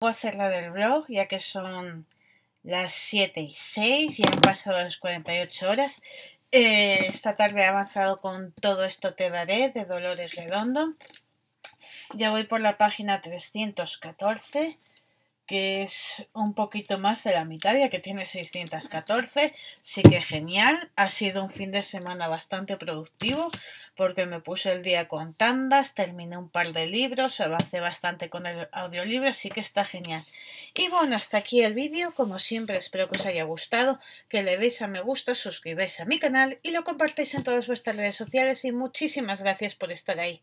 Voy a hacer la del blog ya que son las 7 y 6 y han pasado las 48 horas. Eh, esta tarde he avanzado con todo esto te daré de Dolores Redondo. Ya voy por la página 314 que es un poquito más de la mitad, ya que tiene 614. Sí que genial. Ha sido un fin de semana bastante productivo porque me puse el día con tandas, terminé un par de libros, avancé bastante con el audiolibro, así que está genial. Y bueno, hasta aquí el vídeo. Como siempre, espero que os haya gustado, que le deis a me gusta, suscribáis a mi canal y lo compartáis en todas vuestras redes sociales y muchísimas gracias por estar ahí.